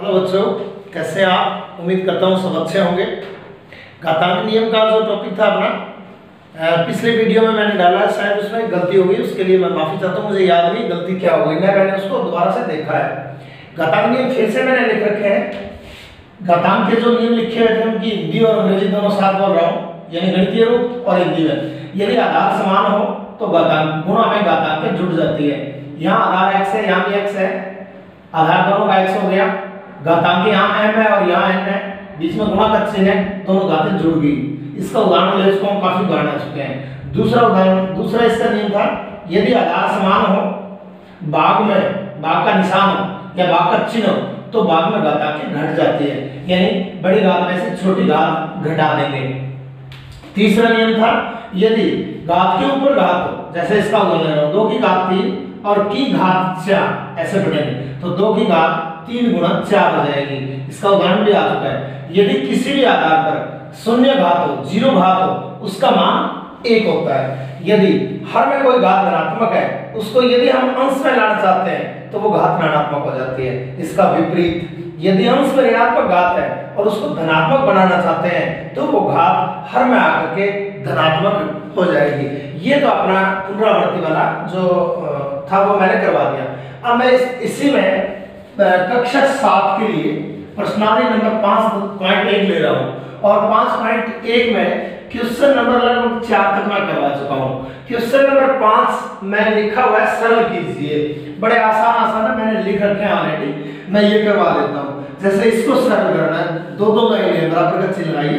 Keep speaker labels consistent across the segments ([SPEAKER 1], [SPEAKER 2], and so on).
[SPEAKER 1] Hello बच्चों, कैसे आप? उम्मीद करता हूँ सब अच्छे होंगे। घातांक नियम का जो टॉपिक था अपना पिछले वीडियो में मैंने डाला है शायद उसमें गलती हो गई, उसके लिए मैं माफ़ी चाहता हूँ, मुझे याद नहीं गलती क्या हो गई। मैं मैंने उसको दोबारा से देखा है। घातांक नियम फिर से मैंने लिख रखे हैं। घातांक के जो नियम लिखे हुए थे उनकी हिंदी और अंग्रेज़ी दोनों साथ बोल रहा हूँ, यानी गणितीय रूप और हिंदी में। यदि आधार समान हो तो घातांक, गुणा में घातांक जुड़ जाती है। यहाँ आधार एक्स है, यहाँ भी एक्स है। आधार दोनों का एक्स हो गया। घातांक यहाँ m है और यहाँ n है। बीच में गुणा का चिन्ह है, दोनों घातें जुड़ गई। इसका उदाहरण ले चुका हूँ काफ़ी उदाहरण आ चुके हैं। दूसरा उदाहरण, दूसरा इसका नियम था, यदि आधार समान हो भाग में भाग का निशान हो या भाग का चिन्ह हो तो भाग में घातांक घट जाती है। यानी बड़ी घात में से छोटी घात घटा देंगे। तीसरा नियम था, यदि घात के ऊपर घात हो, जैसे इसका उदाहरण, दो की घात तीन और की घात चार, ऐसे बढ़ेंगे तो दो की घात तीन गुणा चार हो जाएगी। इसका उदाहरण भी आ चुका है। यदि किसी भी आधार पर शून्य घात हो ज़ीरो घात हो उसका मान एक होता है। यदि हर में कोई घात धनात्मक है उसको यदि हम अंश में लाना चाहते हैं तो वो घात ऋणात्मक हो जाती है। इसका विपरीत यदि अंश में ऋणात्मक घात है और उसको धनात्मक बनाना चाहते हैं तो वो घात हर में आकर के धनात्मक हो जाएगी। ये तो अपना पुनरावृत्ति वाला जो था वो मैंने करवा दिया। अब मैं इस, इसी में कक्षा सात के लिए प्रश्नावली नंबर पाँच पॉइंट एक ले रहा हूँ। और पाँच पॉइंट एक में क्वेश्चन नंबर लगभग चार तक मैं करवा चुका हूँ। क्वेश्चन नंबर पाँच में लिखा हुआ है, सरल कीजिए। बड़े आसान आसान है, मैंने लिख रखे हैं ऑलरेडी मैं ये करवा देता हूँ। जैसे इसको सरल करना है, दो दो लाइन है बराबर का चिन्ह लगाइए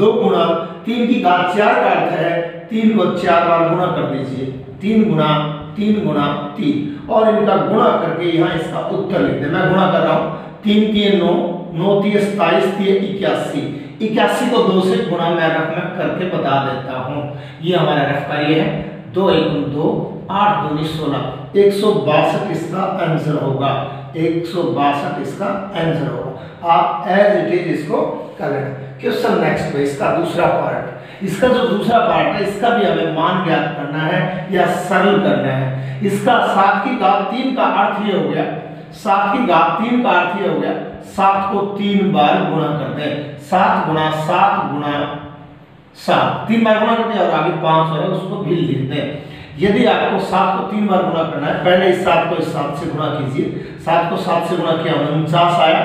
[SPEAKER 1] दो गुणा, तीन की घात चार का अर्थ है, तीन को चार बार गुणा कर दीजिए। तीन गुणा तीन गुणा तीन। और इनका गुणा करके यहाँ इसका उत्तर लिख दे। मैं गुणा कर रहा हूँ। तीन तीन, नौ नौ, तीन सताइस तीन, इक्यासी। इक्यासी को दो से गुणा मैं रफ में करके बता देता हूँ। ये हमारा रफ कार्य है। दो एक दो, आठ दूनी सोलह। एक सौ बासठ इसका आंसर होगा। एक सौ बासठ इसका आंसर होगा। आप एज इट इज़ इसको कर लेना। क्वेश्चन नेक्स्ट पे इसका दूसरा पार्ट इसका जो दूसरा पार्ट है, इसका भी हमें मान ज्ञात करना है या सरल करना है। इसका सात की घात तीन का अर्थ ये हो गया, सात की घात तीन का अर्थ ये हो गया, सात को तीन बार गुणा करते हैं सात गुणा सात गुणा सात। तीन बार गुणा करते और आगे पाँच है उसको भी लिखते हैं यदि आपको सात को तीन बार गुणा करना है, पहले इस सात को इस सात से गुणा कीजिए। सात को सात से गुणा किया, उनचास आया।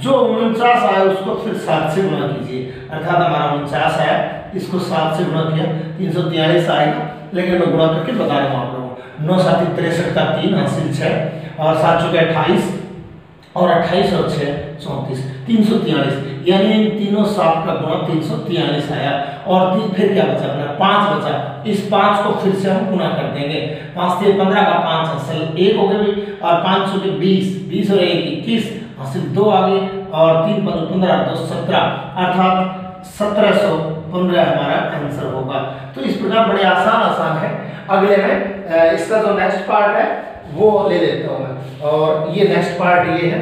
[SPEAKER 1] जो उनचास आया, उसको फिर सात से गुणा कीजिए। अर्थात हमारा उनचास आया। इसको सात से गुणा किया, तीन सौ तियालीस आएगा लेकिन मैं गुणा करके बता रहा हूँ आप लोगों नौ सात तिरसठ का तीन हासिल छः और सात चौके अट्ठाईस, और अट्ठाईस और छः चौंतीस, तीन सौ तियालीस। यानी इन तीनों सात का गुणा तीन सौ तियालीस आया, और फिर क्या बचा अपना? पाँच बचा। इस पाँच को फिर से हम गुणा कर देंगे। पाँच से पंद्रह का पाँच हासिल एक हो गए और पाँच सौ के बीस बीस और एक इक्कीस, हासिल दो आ गए, और तीन पंद्रह पंद्रह, दो सत्रह। अर्थात सत्रह सौ पंद्रह हमारा आंसर होगा। तो इस प्रकार बड़े आसान आसान है। अगले में इसका जो नेक्स्ट पार्ट है, वो ले लेता हूँ मैं। और ये नेक्स्ट पार्ट ये है।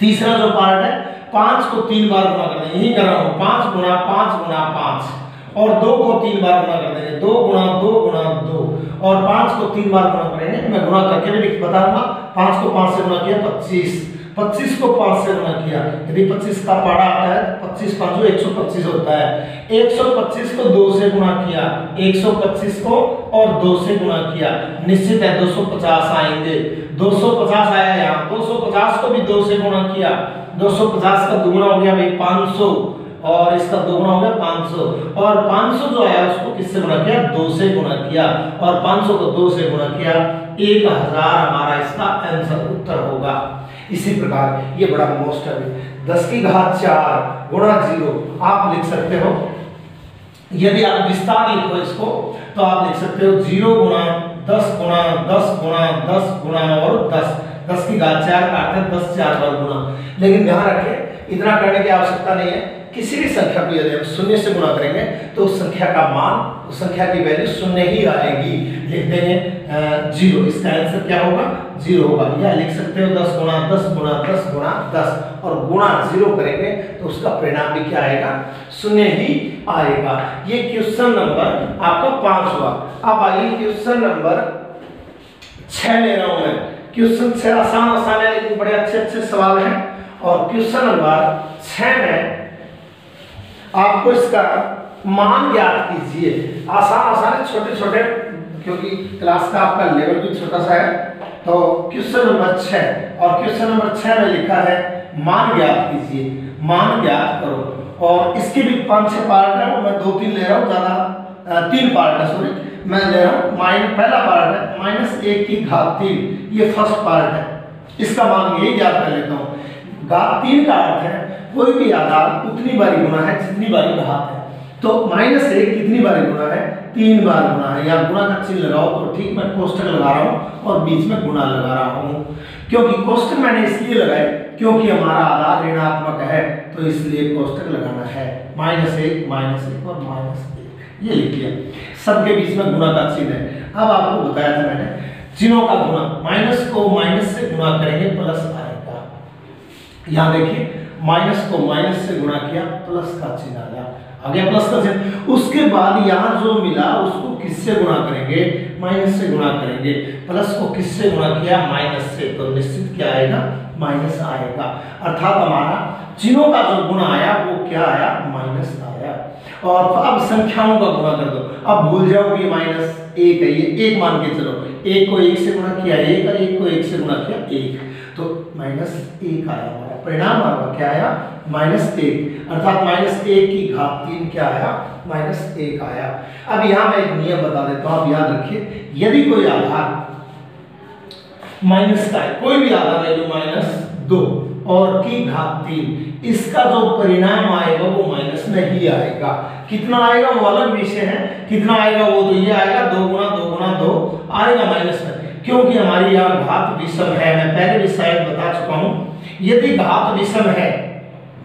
[SPEAKER 1] तीसरा जो पार्ट है, पाँच को तीन बार गुना कर देंगे। यही कर रहा हूँ, पाँच गुणा पाँच गुणा पाँच। और दो को तीन बार गुना कर देंगे। दो गुणा दो गुणा दो। और पाँच को तीन बार गुना करेंगे। मैं गुणा करके भी बता दूँगा, पाँच को पाँच से गुना किया, पच्चीस। पच्चीस को पाँच से गुणा किया। यदि पच्चीस का पाड़ा आता है पच्चीस पाँचों एक सौ पच्चीस होता है, एक सौ पच्चीस को दो से गुणा किया, एक सौ पच्चीस को और दो से गुणा किया। निश्चित है दो सौ पचास आएँगे। दो सौ पचास आया यहाँ, दो सौ पचास को भी दो से गुणा किया। दो सौ पचास का दुगुना हो गया भाई पाँच सौ और इसका दोगुना हो गया 500 और 500 जो आया, उसको किससे गुणा किया? दो से गुणा किया। और 500 को दो से गुणा किया, एक हज़ार हमारा इसका आंसर उत्तर होगा। इसी प्रकार ये बड़ा मोस्ट है। दस की घात चार गुणा ज़ीरो, आप लिख सकते हो। यदि आप विस्तार लिखो इसको तो आप लिख सकते हो ज़ीरो गुणा दस गुणा दस गुणा दस गुणा और दस। दस की घात चार काटते दस चार बार गुणा। लेकिन ध्यान रखें, इतना करने की आवश्यकता नहीं है। किसी भी संख्या को यदि हम शून्य से गुणा करेंगे तो उस संख्या का मान, उस संख्या की वैल्यू शून्य ही आएगी। लिख देंगे ज़ीरो इसका आंसर क्या होगा? ज़ीरो होगा। या लिख सकते हो, दस गुणा दस गुणा दस गुणा दस। और गुणा ज़ीरो करेंगे तो उसका परिणाम भी क्या आएगा? शून्य ही आएगा। ये क्वेश्चन नंबर आपका पाँच हुआ। अब आइए क्वेश्चन नंबर छह ले रहा हूँ मैं। क्वेश्चन छह आसान आसान है, लेकिन बड़े अच्छे अच्छे सवाल हैं। और क्वेश्चन नंबर छह में आपको इसका मान याद कीजिए। आसान आसान छोटे छोटे, क्योंकि क्लास का आपका लेवल भी छोटा सा है। तो क्वेश्चन नंबर छह, और क्वेश्चन नंबर छह में लिखा है, मान ज्ञात कीजिए। मान ज्ञात करो। और इसके भी पाँच छह पार्ट है, मैं दो तीन ले रहा हूँ, ज़्यादा तीन पार्ट है सॉरी मैं ले रहा हूँ माइन पहला पार्ट है माइनस एक की घात तीन, ये फ़र्स्ट पार्ट है। इसका मान यही याद कर लेता हूँ। घात तीन का अर्थ है। कोई भी आधार उतनी बारी गुना है, जितनी बारी घात है। तो माइनस एक कितनी बारी गुना है? तीन बार गुना है। या गुणा का चिन्ह लगाओ तो ठीक मैं कोष्टक लगा रहा हूँ और बीच में गुणा लगा रहा हूँ। क्योंकि कोष्टक मैंने इसलिए लगाए क्योंकि हमारा आधार ऋणात्मक है तो इसलिए कोष्टक लगाना है। माइनस एक माइनस एक और माइनस एक। ये लिख दिया सबके बीच में गुणा का चिन्ह है। अब आपको बताया था मैंने चिन्हों का गुणा, माइनस को माइनस से गुणा करेंगे, प्लस यहाँ देखिए माइनस को माइनस से गुणा किया, प्लस का चिन्ह आया आगे प्लस का चिन्ह। उसके बाद यहाँ जो मिला, उसको किससे गुणा करेंगे? माइनस से गुणा करेंगे। प्लस को किससे गुणा किया? माइनस से। तो निश्चित क्या आएगा? माइनस आएगा। अर्थात हमारा चिन्हों का जो गुण आया, वो क्या आया? माइनस आया। और अब संख्याओं का गुणा कर दो। अब भूल जाओगे माइनस एक है ये। एक मान के चलो। एक को एक से गुणा किया, एक और एक को एक से गुणा किया, एक। तो माइनस एक आया हमारा परिणाम हमारा क्या आया? माइनस एक। अर्थात माइनस एक की घात तीन क्या आया? माइनस एक आया। अब यहाँ मैं एक नियम बता देता हूँ, आप याद रखिए। यदि कोई आधार माइनस का है, कोई भी आधार वैल्यू माइनस दो और की घात तीन, इसका जो परिणाम आएगा वो माइनस में ही आएगा। कितना आएगा? वो अलग विषय है। कितना आएगा वो? तो ये आएगा दो गुना दो गुना दो। आएगा माइनस क्योंकि हमारी यहाँ घात विषम है, मैं पहले भी शायद बता चुका हूँ, यदि घात विषम है,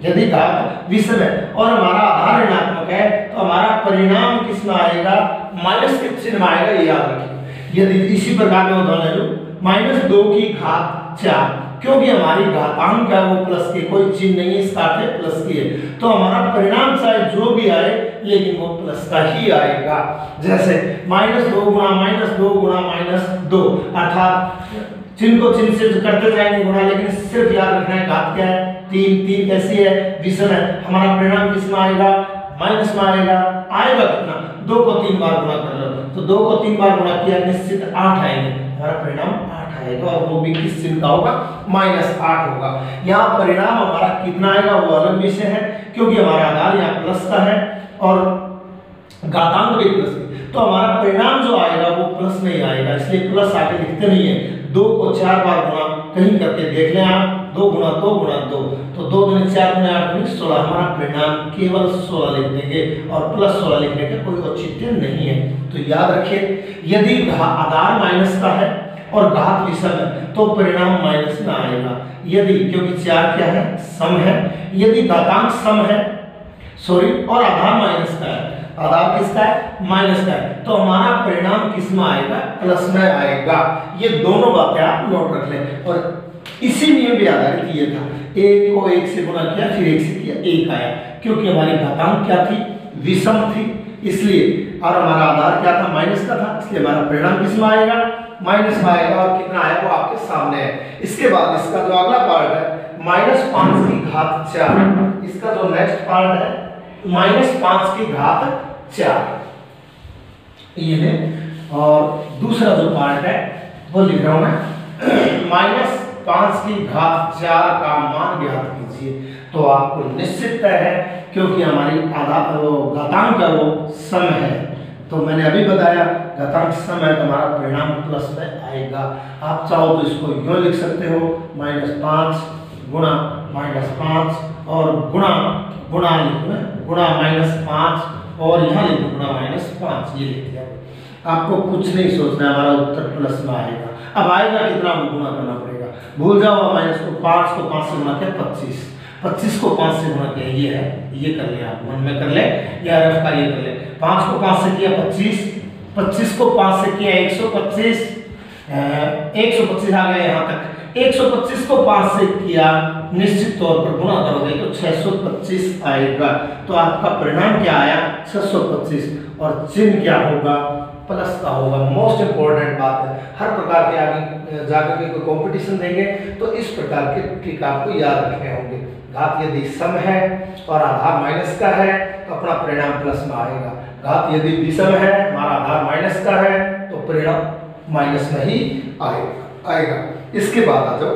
[SPEAKER 1] यदि घात विषम है और हमारा आधार ऋणात्मक है तो हमारा परिणाम किसमें आएगा? माइनस के चिन्ह में आएगा, ये याद रखिए। यदि इसी प्रकार में उदाहरण ले, माइनस दो की घात चार क्योंकि हमारी घातांक है, वो प्लस के कोई चिन्ह नहीं है, इसका अर्थ प्लस की है। तो हमारा परिणाम चाहे जो भी आए, लेकिन वो प्लस का ही आएगा। जैसे माइनस दो गुणा माइनस दो गुणा माइनस दो, अर्थात चिन्ह को चिन्ह से करते जाएँगे गुणा, लेकिन सिर्फ़ याद रखना है, घात क्या है? तीन तीन कैसी है, विषम है। हमारा परिणाम किसमें आएगा? माइनस में आएगा। आएगा कितना? दो को तीन बार गुणा कर लो। तो दो को तीन बार गुणा किया, निश्चित आठ आएँगे। हमारा परिणाम आएगा और वो भी किस चिन्ह का होगा? माइनस आठ होगा। यहाँ परिणाम हमारा कितना आएगा? वो अलग विषय है, क्योंकि हमारा आधार यहाँ प्लस का है और घातांक भी प्लस तो हमारा परिणाम जो आएगा, वो प्लस नहीं आएगा, इसलिए प्लस आके लिखते नहीं है। दो को चार बार गुणा कहीं करके देख लें आप। दो गुणा दो गुणा दो। तो दो दिन चार गुना आठ दिन सोलह। हमारा परिणाम केवल सोलह लिख देंगे और प्लस सोलह लिखने का कोई औचित्य नहीं है। तो याद रखिए, यदि आधार माइनस का है और घात है तो परिणाम माइनस में आएगा। यदि, क्योंकि चार क्या है? सम है। यदि घातांक सम है सॉरी और आधार माइनस का है, आधार किसका है? माइनस का है। तो हमारा परिणाम किसमें आएगा? प्लस में आएगा। ये दोनों बातें आप नोट रख लें। और इसी नियम पे आधारित ये था। एक को एक से गुणा किया, फिर एक से किया। एक आया। क्योंकि हमारी घातांक क्या थी? विषम थी। इसलिए, और हमारा आधार क्या था? माइनस का था। इसलिए हमारा परिणाम किसमें आएगा? माइनस आएगा और कितना आया वो आपके सामने है। इसके बाद इसका जो अगला पार्ट है, माइनस पाँच की घात चार। इसका जो नेक्स्ट पार्ट है, माइनस पाँच की घात चार। ये है। और दूसरा जो पार्ट है, वो लिख रहा हूँ मैं। माइनस पाँच की घात चार का मान ज्ञात कीजिए। तो आपको निश्चित है, क्योंकि हमारी आधा घातांक है वो सम है। तो मैंने अभी बताया घातांक समय तो हमारा परिणाम प्लस में आएगा। आप चाहो तो इसको यूँ लिख सकते हो माइनस पाँच गुणा माइनस पाँच और गुणा गुणा लिखना गुणा माइनस पाँच और यहाँ लिखो गुणा माइनस पाँच, ये लिख दिया। आपको कुछ नहीं सोचना हमारा उत्तर प्लस में आएगा। अब आएगा कितना गुणा करना पड़ेगा। भूल जाओ माइनस को पाँच को पाँच से गुणा पच्चीस। पच्चीस को पाँच से गुणा किया, ये है, ये कर ले आप, मन में कर ले, या रफ का ये कर ले। पाँच को पाँच से किया पच्चीस पच्चीस को पाँच से किया एक सौ पच्चीस एक सौ पच्चीस आ गया यहाँ तक। एक सौ पच्चीस को पाँच से किया, निश्चित तौर पर गुणा करोगे तो छह सौ पच्चीस आएगा। तो आपका परिणाम क्या आया? छह सौ पच्चीस। और चिन्ह क्या होगा? प्लस का होगा। मोस्ट इंपॉर्टेंट बात है। हर प्रकार के आगे जाकर के कोई कंपटीशन देंगे तो इस प्रकार के ट्रिक आपको याद रखने होंगे। घात यदि सम है और आधार माइनस का है तो अपना परिणाम प्लस में आएगा। घात यदि विषम है, हमारा आधार माइनस का है तो परिणाम माइनस में ही आएगा आएगा। इसके बाद आ जाओ,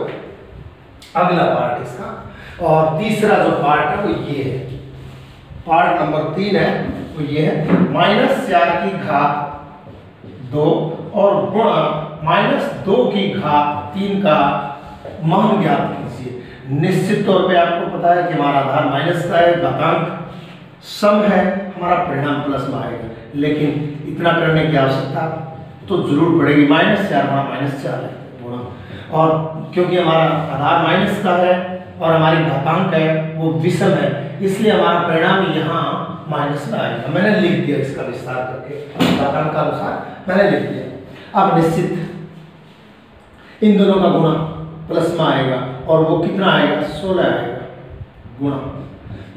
[SPEAKER 1] अगला पार्ट इसका। और तीसरा जो पार्ट है, वो ये है। पार्ट नंबर तीन है, वो ये है, माइनस चार की घात दो और गुणा माइनस दो की घात तीन का मान ज्ञात निश्चित तौर पे आपको पता है कि हमारा आधार माइनस का है, घातांक सम है, हमारा परिणाम प्लस में आएगा लेकिन इतना करने की आवश्यकता तो ज़रूर पड़ेगी। माइनस चार गुणा माइनस चार है और क्योंकि हमारा आधार माइनस का है और हमारी घातांक है, वो विषम है, इसलिए हमारा परिणाम यहाँ माइनस में आएगा। मैंने लिख दिया इसका विस्तार करके। घातांक का अनुसार मैंने लिख दिया। अब निश्चित इन दोनों का गुणा प्लस में आएगा। और वो कितना आएगा? सोलह आएगा। गुणा।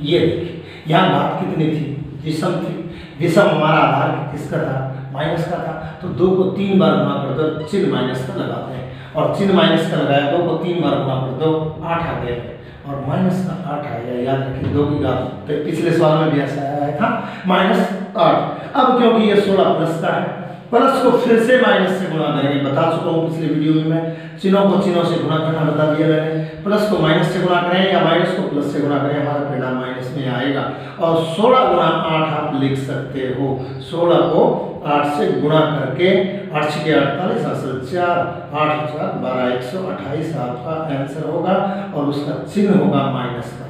[SPEAKER 1] ये यहाँ घात कितनी थी? विषम थी। विषम हमारा आधार किसका था? माइनस का था। तो दो को तीन बार गुणा कर दो, चिन्ह माइनस का लगाते हैं। और चिन्ह माइनस का लगाया, दो को तीन बार गुणा कर दो, आठ आ गया। और माइनस का आठ आएगा याद रखिए, दो की घात। तो पिछले सवाल में भी ऐसा आया था, माइनस आठ। अब क्योंकि ये सोलह प्लस का है प्लस को फिर से माइनस से गुणा करेंगे बता चुका हूँ पिछले वीडियो में मैं। चिन्हों को चिन्हों से गुणा करना बता दिया मैंने। प्लस को माइनस से गुणा करें या माइनस को प्लस से गुणा करें, हमारा परिणाम माइनस में आएगा। और 16 गुणा आठ आप लिख सकते हो। 16 को आठ से गुणा करके आठ के अड़तालीस असल चार, आठ चार, बारह, एक सौ अट्ठाईस, आपका आंसर होगा और उसका चिन्ह होगा माइनस का।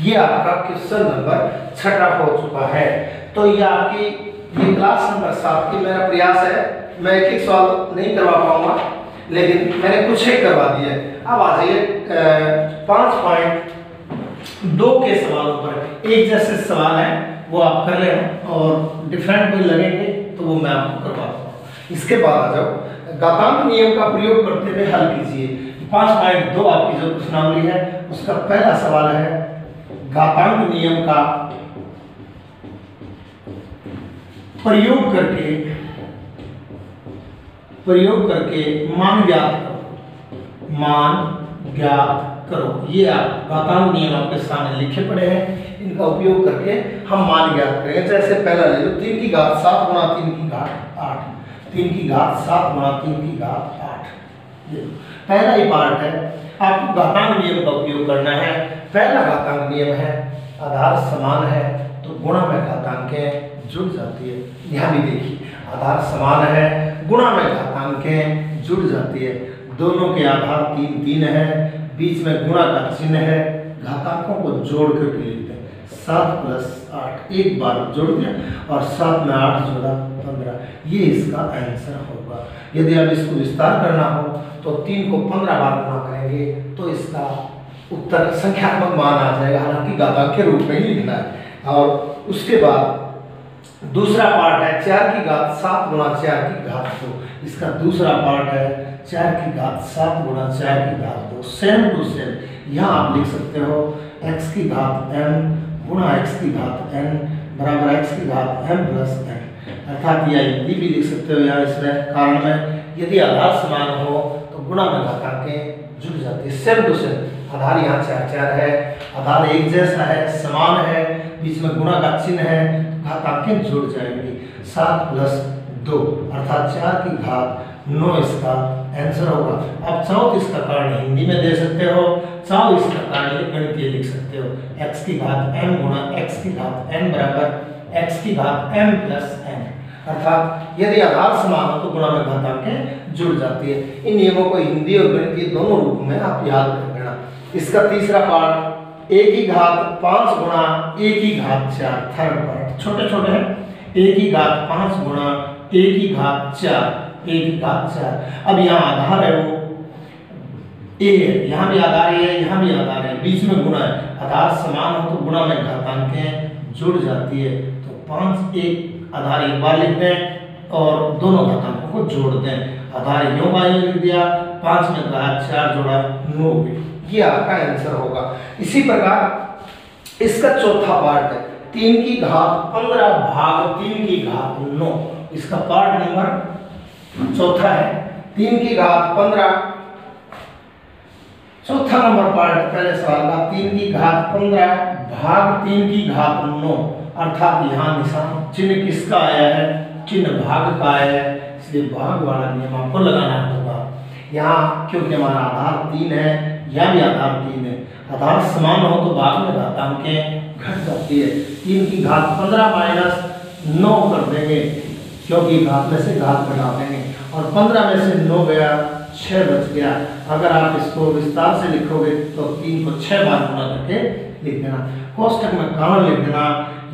[SPEAKER 1] ये आपका क्वेश्चन नंबर छठा हो चुका है। तो ये आपकी ये क्लास नंबर सात की मेरा प्रयास है, मैं एक एक सवाल नहीं करवा पाऊँगा, लेकिन मैंने कुछ ही करवा दिया है। अब आ जाइए पाँच पॉइंट दो के सवालों पर। एक जैसे सवाल है, वो आप कर लेना और डिफरेंट कोई लगेंगे तो वो मैं आपको करवा दूँगा। इसके बाद आ जाओ। घातांक नियम का प्रयोग करते हुए हल कीजिए। पाँच पॉइंट दो आपकी जो प्रश्नावली है, उसका पहला सवाल है घातांक नियम का प्रयोग करके प्रयोग करके मान ज्ञात करो। मान ज्ञात करो। ये आप घातांक नियम आपके सामने लिखे पड़े हैं। इनका उपयोग करके हम मान ज्ञात करेंगे। जैसे पहला ले लो। तीन की घात सात गुणा तीन की घात आठ। तीन की घात सात गुणा तीन की घात आठ। पहला ही पार्ट है। आपको घातांक नियम का उपयोग करना है। पहला घातांक नियम है। आधार समान है तो गुणा में घातांक जुड़ जाती है। यहाँ भी देखिए, आधार समान है, गुणा में घातांक जुड़ जाती है। दोनों के आधार तीन तीन है, बीच में गुणा का चिन्ह है। घातांकों को जोड़ करके लिखते हैं। सात प्लस आठ, एक बार जोड़ दिया और सात में आठ जोड़ा पंद्रह। ये इसका आंसर होगा। यदि अब इसको विस्तार करना हो तो तीन को पंद्रह बार गुणा करेंगे तो इसका उत्तर संख्यात्मक मान आ जाएगा। हालाँकि घातांक के रूप में ही लिखना है। और उसके बाद दूसरा पार्ट है चार की घात सात गुणा चार की घात दो। इसका दूसरा पार्ट है चार की घात सात गुणा चार की घात दो। सेम टू सेम यहाँ आप लिख सकते हो, x की घात m गुणा x की घात n बराबर x की घात m प्लस n अर्थात यह हिंदी भी लिख सकते हो यहाँ इसमें, कारण में। यदि आधार समान हो तो गुणा में घातांकें जुड़ जाती है। सेम टू सेम आधार यहाँ चार चार है। आधार एक जैसा है, समान है, बीच में गुणा का चिन्ह है घातांकें जुड़ जाएँगी। सात प्लस दो, अर्थात चार की घात नौ इसका आंसर होगा। अब चाहो तो इसका कारण हिंदी में दे सकते हो चाहो इसका कारण गणितीय लिख सकते हो। X की घात m गुणा x की घात n बराबर x की घात m प्लस n अर्थात यदि आधार समान हो तो गुणा में घातांकें जुड़ जाती है। इन नियमों को हिंदी और गणितीय दोनों रूप में आप याद कर लेना। इसका तीसरा पार्ट एक ही घात पाँच गुणा एक ही घात चार, थर्ड पार्ट। छोटे छोटे हैं। एक ही घात पाँच गुणा एक ही घात चार एक ही घात चार। अब यहाँ आधार है वो। ए है। यहाँ भी आधार है, यहाँ भी आधार है। बीच में गुणा है। आधार समान हो तो गुणा में घातांकें जुड़ जाती है। तो पाँच एक आधार एक बार लिखते हैं और दोनों घातांकों को जोड़ते हैं। आधार यूँ का लिख दिया, पाँच में घात चार जोड़ा नौ। भी ये आपका आंसर होगा। इसी प्रकार इसका चौथा पार्ट है, तीन की घात पंद्रह भाग तीन की घात नौ। इसका पार्ट नंबर चौथा है, तीन की घात पंद्रह। चौथा नंबर पार्ट पहले सवाल का तीन की घात पंद्रह भाग तीन की घात नौ। अर्थात यहाँ निशान चिन्ह किसका आया है? चिन्ह भाग का आया है। इसलिए भाग वाला नियम आपको लगाना होगा यहाँ क्योंकि हमारा आधार तीन है यह भी आधार तीन है, आधार समान हो तो भाग में घातांकें घट जाती है। तीन की घात पंद्रह माइनस नौ कर देंगे, क्योंकि घात में से घात घटा देंगे। और पंद्रह में से नौ गया छः बच गया। अगर आप इसको विस्तार से लिखोगे तो तीन को छः बार गुना करके लिख देना। कोष्टक में कारण लिख देना,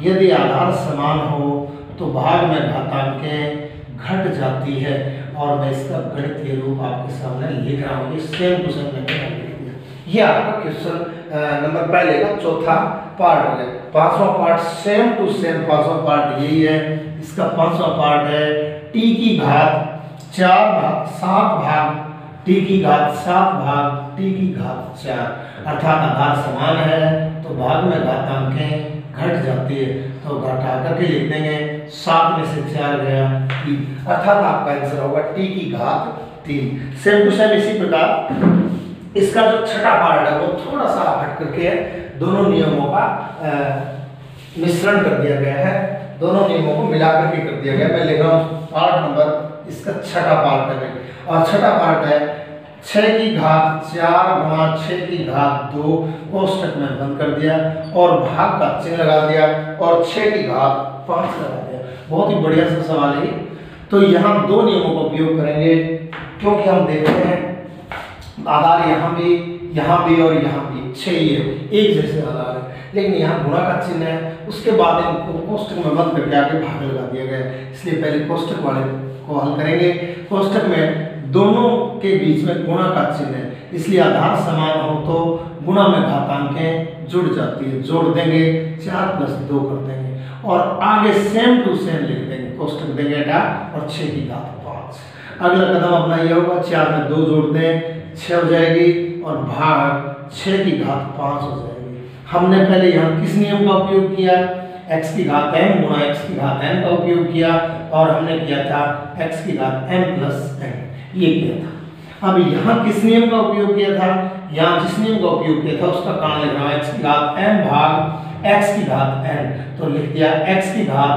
[SPEAKER 1] यदि आधार समान हो तो भाग में घातांकें घट जाती है। और मैं इसका गणितीय रूप आपके सामने लिख रहा हूँ। सेम टू सेम मैंने लिख दिया। ये आपका क्वेश्चन नंबर पहले का, चौथा पार्ट हो गया। पांचवा पार्ट सेम टू सेम पांचवा पार्ट यही है। इसका पांचवा पार्ट है टी की घात चार भाग सात भाग टी की घात सात भाग टी की घात चार। अर्थात आधार समान है तो भाग में घातांकें घट जाती है। तो घटा करके लिख देंगे सात में से चार गया तीन। अर्थात आपका आंसर होगा टी की घात तीन। सेम टू सेम इसी प्रकार। इसका जो छठा पार्ट है, वो थोड़ा सा हट करके दोनों नियमों का मिश्रण कर दिया गया है। दोनों नियमों को मिला करके कर दिया गया। मैं लिख रहा हूँ पार्ट नंबर, इसका छठा पार्ट है। और छठा पार्ट है छ की घात चार गुणा छ की घात दो कोष्टक में बंद कर दिया और भाग का चिन्ह लगा दिया और छ की घात पाँच लगा दिया। बहुत ही बढ़िया सा सवाल है तो यहाँ दो नियमों का उपयोग करेंगे, क्योंकि हम देखते हैं, आधार यहाँ भी यहाँ भी और यहाँ भी। ही है, एक जैसे आधार है। लेकिन यहाँ गुणा का चिन्ह है, उसके बाद इनको कोष्टक में बंद करके आगे भाग लगा दिया गया इसलिए पहले कोष्टक वाले को हल करेंगे। कोष्टक में दोनों के बीच में गुणा का चिन्ह है। इसलिए आधार समान हो तो गुणा में घातांकें जुड़ जाती है, जोड़ देंगे, चार प्लस दो कर देंगे और आगे सेम टू सेम लिख देंगे कोष्टक देंगे और छः की घात पाँच। अगला कदम अपना यह होगा, चार में दो जोड़ दें छः हो जाएगी और भाग छः की घात पाँच हो जाएगी। हमने पहले यहाँ किस नियम का उपयोग किया? X की घात m गुणा x की घात n का उपयोग किया और हमने किया था x की घात m प्लस n ये किया था। अब यहाँ किस नियम का उपयोग किया था? यहाँ जिस नियम का उपयोग किया था, उसका कारण लिख रहा हूँ की घात m भाग x की घात n तो लिख दिया x की घात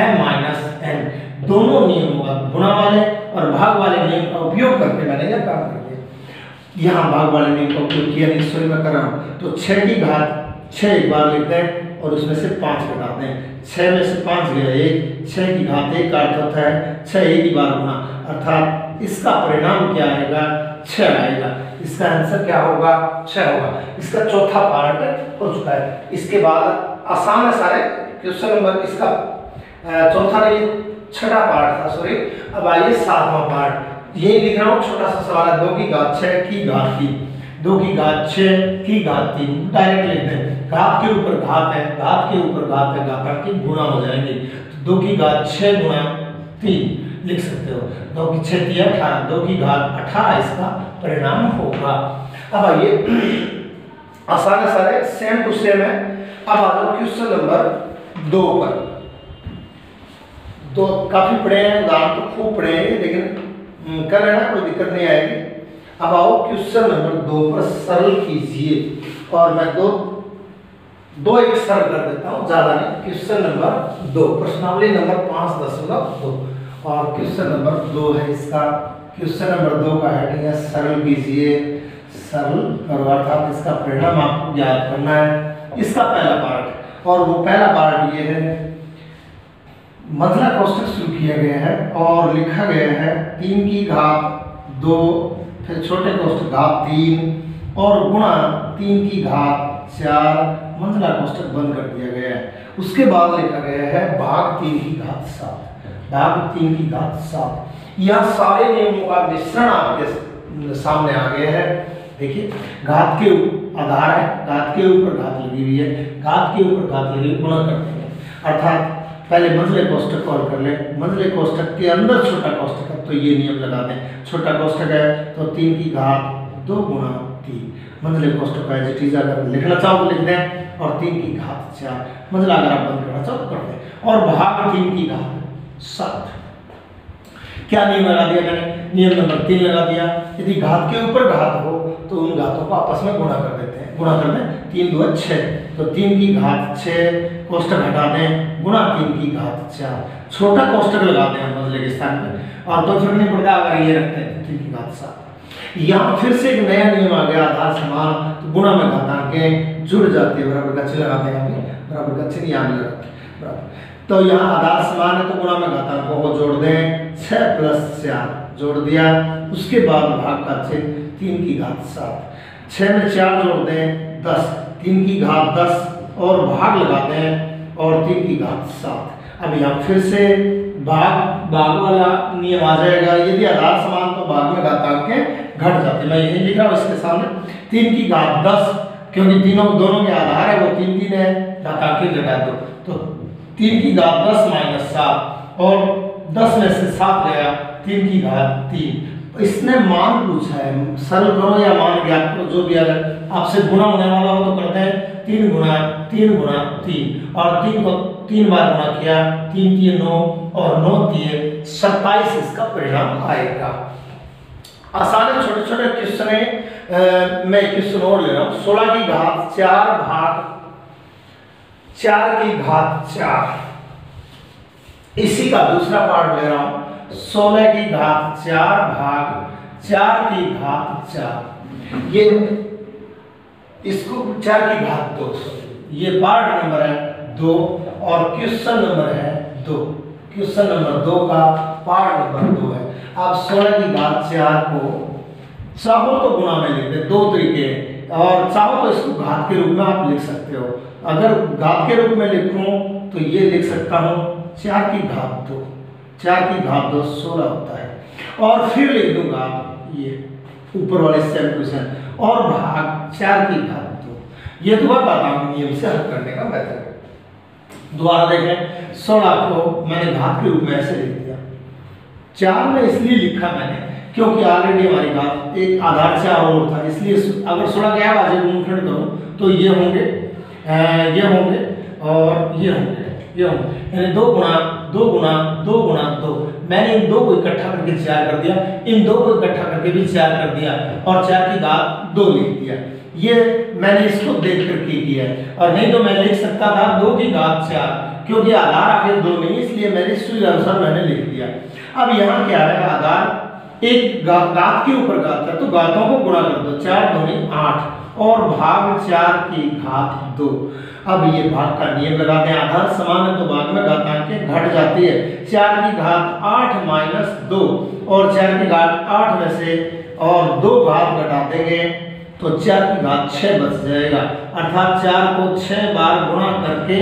[SPEAKER 1] m माइनस n दोनों नियमों का गुणा वाले और भाग वाले नियम का उपयोग करके मैंने यह काम कर दिया। यहाँ भाग वाले नियम का उपयोग किया नहीं सॉरी मैं कर रहा हूँ। तो छः की घात छः एक बार लिखते हैं और उसमें से पाँच घटाते हैं छः में से पाँच गया एक छः की घात एक का अर्थ होता है छः एक ही बार गुना अर्थात इसका परिणाम क्या आएगा? छः आएगा। इसका आंसर क्या होगा? छः होगा। इसका चौथा पार्ट हो चुका है। इसके बाद आसान है सारे क्वेश्चन नंबर इसका चौथा नहीं, छठा पार्ट था सॉरी अब आइए सातवां पार्ट यही लिख रहा हूँ, छोटा सा सवाल है। दो की घात छः, की घात की दो की घात छः, की घात तीन। डायरेक्ट लिख दें। घात के ऊपर घात है, घात के ऊपर घात है घात की गुणा हो जाएँगे। तो दो की घात छः गुणा तीन। लिख सकते हो। दो की तीन अठारह दो की घात अठारह इसका परिणाम होगा। अब आइए आसान है सारे सेम टू सेम है। अब आ जाओ क्वेश्चन नंबर दो पर। तो काफ़ी पढ़े हैं उदाहरण तो खूब पढ़े हैं लेकिन हम्म, कर लेना कोई दिक्कत नहीं आएगी। अब आओ क्वेश्चन नंबर दो पर सरल कीजिए। और मैं दो दो एक सरल कर देता हूँ ज़्यादा नहीं। क्वेश्चन नंबर दो प्रश्नावली नंबर पाँच दशमलव दो। और क्वेश्चन नंबर दो है इसका। क्वेश्चन नंबर दो का हेडिंग है, सरल कीजिए। सरल करो अर्थात इसका परिणाम आपको याद करना है। इसका पहला पार्ट और वो पहला पार्ट ये है मंथला कोष्टक शुरू किया गया है और लिखा गया है, तीन की घात दो, फिर छोटे कोष्टक घात तीन और गुणा तीन की घात चार मंझला कोष्टक बंद कर दिया गया है। उसके बाद लिखा गया है, भाग तीन की घात सात। तीन की घात सात। यह सारे नियमों का मिश्रण आपके सामने आ गया है। देखिए, घात के आधार है, घात के ऊपर घात लगी हुई है, घात के ऊपर घात लगी गुणा करते हैं। अर्थात, पहले मंझले कोष्टक कॉल कर ले। मंझले कोष्टक के अंदर छोटा कोष्टक है तो ये नियम लगा दें। छोटा कोष्टक है तो तीन की घात दो गुणा तीन। मंजले कोष्टक का एज इट अगर लिखना चाहो तो लिख दें, और तीन की घात चार। मंझला अगर आप बंद करना चाहो तो कर दें। और भाग तीन की घात सात। क्या नियम लगा दिया मैंने? नियम नंबर तीन लगा दिया। यदि घात के ऊपर घात हो तो उन घातों को आपस में गुणा कर देते हैं। गुणा कर दें, तीन, दो छः तो तीन की घात छः कोष्टक हटा दें, गुणा तीन की घात चार। छोटा कोष्टक लगा दें हम बदले के स्थान पर। और तो फ़र्क नहीं पड़ता अगर ये रखते हैं तो तीन की घात सात। यहाँ फिर से एक नया नियम आ गया, आधार समान तो गुणा में घातांकें जुड़ जाती है, बराबर का लगाते हैं बराबर का भी लगाते बराबर। तो यहाँ आधार समान है तो गुणा में घातांकों को जोड़ दें। छह प्लस चार जोड़ दिया। उसके बाद भाग का चिन्ह तीन की घात सात। छह में चार जोड़ दें, दस। तीन की घात दस और भाग लगा दें और तीन की घात सात। अब यहाँ फिर से भाग भाग वाला नियम आ जाएगा। यदि आधार समान तो भाग में घातांकें घट जाते मैं यही लिख रहा हूँ इसके सामने। तीन की घात दस, क्योंकि तीनों, दोनों के आधार है, वो तीन तीन है। घातांकें घटा दो। तो तीन की घात दस माइनस सात, और दस में से सात गया, तीन की घात तीन। इसने मान पूछा है, सरल करो या मान ज्ञात करो, जो भी अगर आपसे गुणा होने वाला हो तो करते हैं, तीन गुना तीन गुना तीन। और तीन को तीन बार गुणा किया, तीन तीन नौ, और नौ तीन सत्ताईस, इसका परिणाम आएगा। आसान छोटे छोटे क्वेश्चन मैं क्वेश्चन और ले रहा हूँ। सोलह की घात चार भाग चार की घात चार। इसी का दूसरा पार्ट ले रहा हूँ। सोलह की घात चार भाग चार की घात चार। ये इसको चार की घात दो। ये पार्ट नंबर है दो और क्वेश्चन नंबर है दो। क्वेश्चन नंबर दो का पार्ट नंबर दो है। आप सोलह की घात चार को चाहो तो गुणा में लिख दे। दो तरीके और चाहो तो इसको घात के रूप में आप लिख सकते हो। अगर घात के रूप में लिखूं तो ये लिख सकता हूँ, चार की घात दो। चार की घात दो, सोलह होता है। और फिर लिख दूँगा ये ऊपर वाले सेम क्वेश्चन और भाग चार की घात दो। ये दोबारा बताऊँगा नियम से हल करने का बेहतर दोबारा देखें, सोलह को मैंने घात के रूप में ऐसे लिख दिया। चार में इसलिए लिखा मैंने क्योंकि ऑलरेडी हमारी बात एक आधार चार और था, इसलिए अगर सोलह के आवाज़ गुणनखंड करूँ तो ये होंगे ये होंगे, और ये होंगे ये होंगे, यानी दो गुना दो गुणा, दो गुना दो। मैंने इन दो को इकट्ठा करके चार कर दिया, इन दो को इकट्ठा करके भी चार कर दिया, और चार की घात दो लिख दिया। ये मैंने इसको देख करके किया और नहीं तो मैं लिख सकता था दो की घात चार, क्योंकि आधार आगे दो नहीं, इसलिए मैंने सुई अनुसार मैंने लिख दिया। अब यहाँ क्या है, आधार एक घात के ऊपर घात है तो घातों को गुणा कर दो, चार दो आठ, और भाग चार की घात दो। अब ये भाग का नियम लगाते हैं, आधार समान है तो भाग में घातांकें घट जाती है। चार की घात आठ माइनस दो, और चार की घात आठ में से और दो घात घटा देंगे तो चार की घात छह बच जाएगा। अर्थात चार को छह बार गुणा करके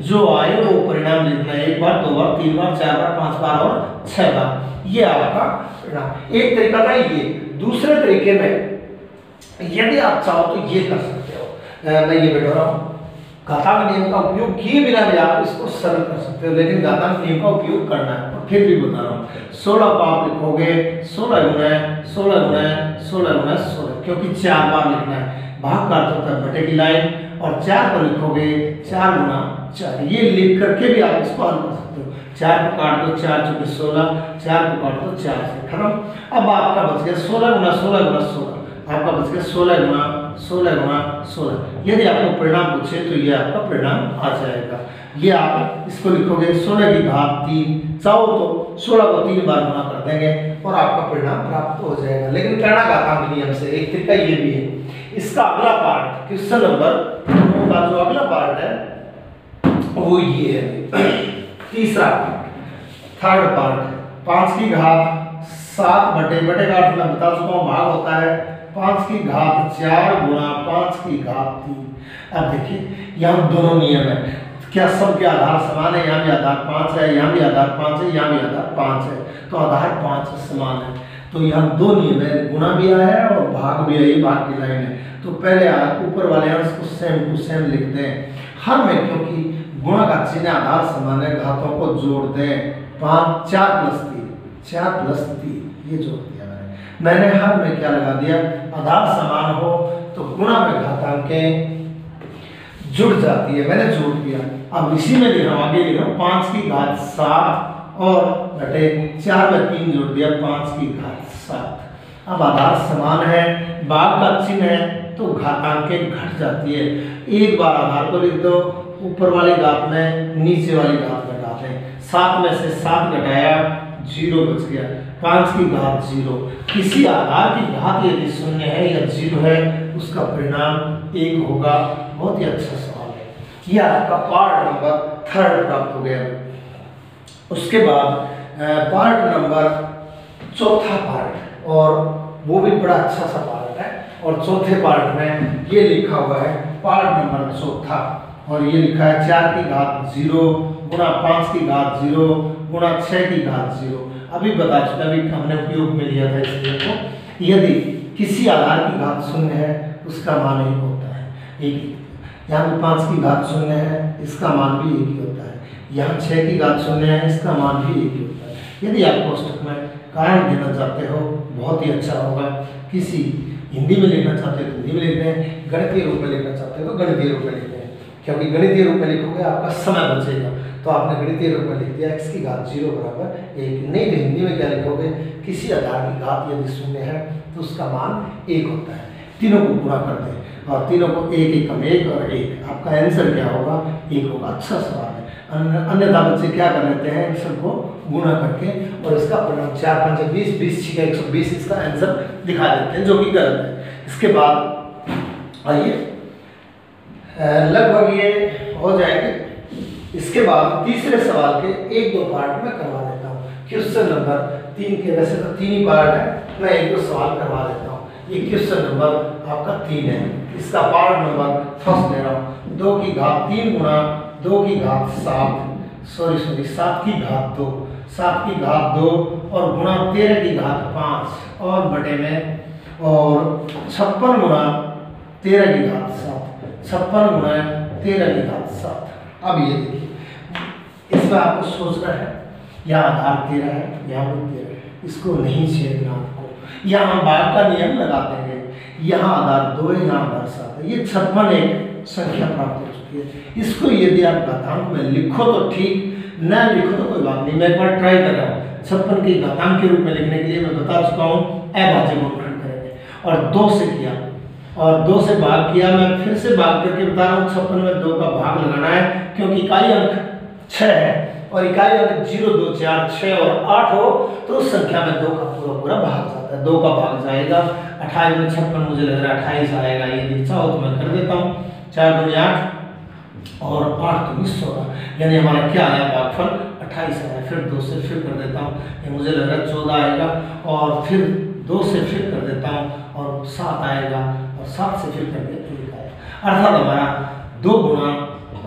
[SPEAKER 1] जो आए वो परिणाम लिखना है। एक बार, दो बार, तीन बार, चार बार, पाँच बार और छह बार। ये आपका एक तरीका था ये। दूसरे तरीके में, यदि आप चाहो तो ये कर सकते हो। मैं ये बैठा रहा हूँ। घातांक नियम का उपयोग किए बिना भी आप इसको सरल कर सकते हो, लेकिन घातांक नियम का उपयोग करना है। और फिर भी बता रहा हूँ। सोलह आप लिखोगे, सोलह गुना सोलह गुना सोलह गुना सोलह। क्योंकि चार बार लिखना है। भाग का अर्थ होता है बटे की लाइन। और चार को लिखोगे, चार गुना चार, ये लिख करके भी आप इसको हल कर सकते हो। चार को काट दो, चार चौके सोलह, चार को काट दो, चार से, खत्म। अब आपका बच गया सोलह गुना सोलह गुना सोलह। आपका बच गया सोलह गुना सोलह गुना सोलह। यदि आपको परिणाम पूछे तो ये आपका परिणाम आ जाएगा। ये आप इसको लिखोगे, सोलह की घात तीन, चाहो तो सोलह को तीन बार गुना कर देंगे और आपका परिणाम प्राप्त हो जाएगा। लेकिन कहना घातांक नियम से एक तरीका ये भी है। इसका अगला पार्ट क्वेश्चन नंबर का जो अगला पार्ट है वो ये है। तीसरा थर्ड पार्ट पाँच की घात सात बटे बटे का अर्थ मैं बता चुका हूँ भाग होता है। पाँच की घात चार गुणा पाँच की घात तीन। अब देखिए, यहाँ दोनों नियम है। क्या सब के आधार समान है? यहाँ भी आधार पाँच है, यहाँ भी आधार पाँच है, यहाँ भी आधार पाँच है। तो आधार पाँच समान है। तो यहाँ दो नियम है, गुणा भी आया है और भाग भी आई भाग की लाइन है। तो पहले ऊपर वाले अंश को सेम टू सेम लिख दें हर में, क्योंकि गुणा का चिन्ह आधार समान है घातों को जोड़ दें पाँच चार प्लस तीन चार प्लस तीन ये जोड़ दिया मैंने। मैंने हर में क्या लगा दिया? आधार समान हो तो गुणा में घातांकें जुड़ जाती है। मैंने जोड़ दिया। अब इसी में लिख रहा हूँ, आगे लिख रहा हूँ। पाँच की घात सात और बटे चार में तीन जोड़ दिया, पाँच की घात सात। अब आधार समान है बाघ का चिन्ह है तो घातांक घट जाती है। एक बार आधार को लिख दो ऊपर वाली घात में, नीचे वाली घात घटाते हैं सात में से सात घटाया, ज़ीरो बच गया। पाँच की घात ज़ीरो। किसी आधार की घात यदि शून्य है या ज़ीरो है, उसका परिणाम एक होगा। बहुत ही अच्छा सवाल है। यह आपका पार्ट नंबर थर्ड प्राप्त हो गया। उसके बाद पार्ट नंबर चौथा पार्ट और वो भी बड़ा अच्छा सा पार्ट है। और चौथे पार्ट में ये लिखा हुआ है पार्ट नंबर चौथा। और ये लिखा है चार की घात ज़ीरो, गुणा पाँच की घात ज़ीरो, गुणा छः की घात ज़ीरो। अभी बता चुका अभी हमने उपयोग में लिया था इसलिए को। यदि किसी आधार की घात शून्य है, उसका मान एक होता है। एक यहाँ पे पाँच की घात शून्य है, इसका मान भी एक ही होता है। यहाँ छः की घात शून्य है, इसका मान भी एक ही होता है। यदि आप कोष्टक में कारण देना चाहते हो, बहुत ही अच्छा होगा। किसी हिंदी में लिखना चाहते हो तो हिंदी में लिख हैं गणितीय रूप में लिखना चाहते हो तो गणितीय रूप में लिख क्योंकि गणितीय रूप में लिखोगे, आपका समय बचेगा तो आपने गणितीय रूप में लिख दिया एक्स की घात ज़ीरो बराबर एक। नहीं तो हिंदी में क्या लिखोगे? किसी आधार की घात यदि शून्य है तो उसका मान एक होता है। तीनों को पूरा कर दे और तीनों को एक एक कम एक और एक। आपका आंसर क्या होगा? एक होगा। अच्छा सवाल है। अन्यथा बच्चे क्या कर लेते हैं? आंसर को गुणा करके और इसका परिणाम चार, पाँच बीस बीस छः एक सौ बीस इसका आंसर दिखा देते हैं, जो कि गलत है। इसके बाद आइए लगभग ये हो जाएँगे। इसके बाद तीसरे सवाल के एक दो पार्ट में करवा देता हूँ क्वेश्चन नंबर तीन के वैसे तो तीन ही पार्ट है, मैं एक दो सवाल करवा देता हूँ। ये क्वेश्चन नंबर आपका तीन है। इसका पार्ट नंबर फ़र्स्ट ले रहा हूँ। दो की घात तीन गुणा दो की घात सात। सॉरी सॉरी सात की घात दो। सात की घात दो और गुणा तेरह की घात पाँच। और बटे में और छप्पन गुणा तेरह की घात सात। छप्पन गुणा तेरह घात सात। अब ये देखिए, इसमें आपको सोचना है, यहाँ आधार तेरह है, यहाँ भी तेरह है। इसको नहीं छेदना आपको। यहाँ बाघ का नियम लगाते हैं। यहाँ आधार दो है, यहाँ आधार सात है। ये छप्पन एक संख्या प्राप्त हो चुकी है। इसको यदि आप घातांक में लिखो तो ठीक, न लिखो तो कोई बात नहीं। मैं एक बार ट्राई कर रहा हूँ। छप्पन के घातांक के रूप में लिखने के लिए मैं बता चुका हूँ। अभाज्य गुणनखंड करेंगे। और दो से किया। और दो से भाग किया, मैं फिर से भाग करके बता रहा हूँ, छप्पन में दो का भाग लगाना है, क्योंकि इकाई अंक छः है और इकाई अगर ज़ीरो, दो, चार छः और आठ हो तो उस संख्या में दो का पूरा पूरा भाग जाता है, दो का भाग जाएगा। अट्ठाईस में छप्पन, मुझे लग रहा है अट्ठाईस आएगा, ये दिखा हो तो मैं कर देता हूँ। चार दो आठ और आठ तो बीस सोलह, यानी हमारा क्या आया भागफल? अट्ठाईस आया, फिर दो से फिर कर देता हूँ ये मुझे लग रहा है चौदह आएगा और फिर दो से फिर कर देता हूँ और सात आएगा और सात से फिर कर देते एक आएगा अर्थात हमारा दो गुना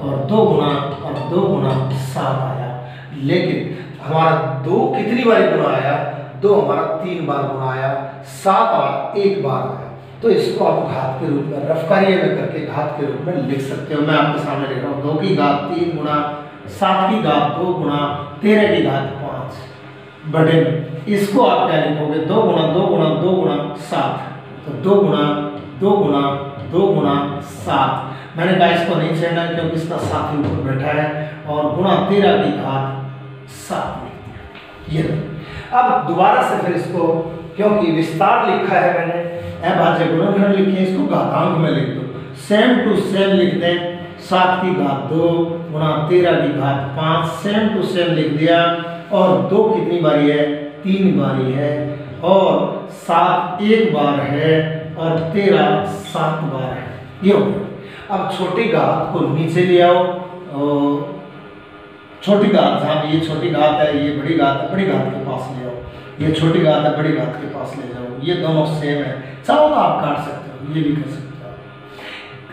[SPEAKER 1] और दो गुना और दो गुना सात आया। लेकिन हमारा दो कितनी बार गुना आया? दो हमारा तीन बार गुना आया। सात बार एक बार आया। तो इसको आप घात के रूप में रफ में करके घात के रूप में लिख सकते हो। मैं आपके सामने लिख रहा हूँ, दो की घात तीन गुना सात की घात दो गुना तेरह की घात पाँच। बटे, इसको आप क्या लिखोगे? दो गुना दो गुना दो गुना सात। तो दो गुना दो गुना दो गुना सात। मैंने कहा, इसको नहीं छेड़ना क्योंकि इसका साथ ही ऊपर बैठा है, और गुना तेरह की घात सात लिख दिया। ये अब दोबारा से फिर इसको, क्योंकि विस्तार लिखा है मैंने अभाज्य गुणनखंड लिखे इसको घातांक में लिख दो। सेम टू सेम लिख दें, सात की घात दो, गुणा तेरह की घात पाँच सेम टू सेम लिख दिया, और दो कितनी बारी है? तीन बारी है, और सात एक बार है और तेरह सात बार ये हो अब छोटी घात को नीचे ले आओ छोटी घात जहाँ ये छोटी घात है, ये बड़ी घात है, बड़ी घात के पास ले आओ। ये छोटी घात है, बड़ी घात के पास ले जाओ। ये दोनों सेम है। चाहो तो आप काट सकते हो, ये भी कर सकते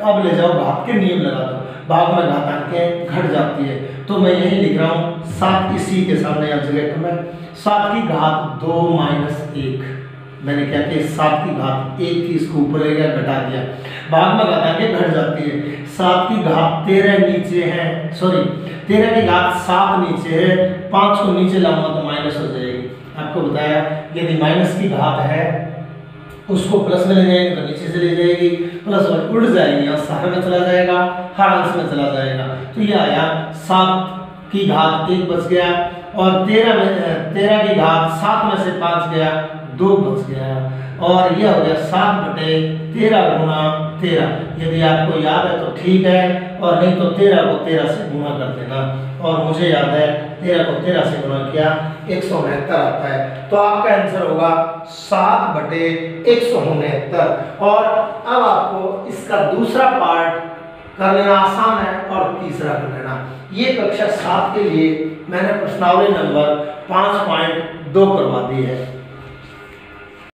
[SPEAKER 1] हो अब ले जाओ, घात के नियम लगा दो। भाग में घातांकें घट जाती है। तो मैं यही लिख रहा हूँ, सात इसी के सामने आप जगह मैं सात की घात दो माइनस एक। मैंने क्या किया सात की घात एक थी इसको ऊपर ले गया, घटा दिया। भाग में घटाके घट जाती है। सात की घात तेरह नीचे है सॉरी तेरह की घात सात नीचे है, पाँच को नीचे लाऊँगा तो माइनस हो जाएगी। आपको बताया, यदि माइनस की घात है, उसको प्लस में ले जाएँगे तो नीचे से ले जाएगी प्लस और उड़ जाएगी यहाँ सारे में चला जाएगा, हर अंश में चला जाएगा। तो ये आया, सात की घात एक बच गया, और तेरह में, तेरह की घात सात में से पाँच गया दो बच गया। और यह हो गया सात बटे तेरह गुना तेरह। यदि आपको याद है तो ठीक है, और नहीं तो तेरह को तेरह से गुना कर देना। और मुझे याद है, तेरह को तेरह से गुना किया, एक सौ उनहत्तर आता है। तो आपका आंसर होगा सात बटे एक सौ उनहत्तर। और अब आपको इसका दूसरा पार्ट कर लेना, आसान है, और तीसरा कर लेना। ये कक्षा सात के लिए मैंने प्रश्नावली नंबर पाँच पॉइंट दो करवा दी है।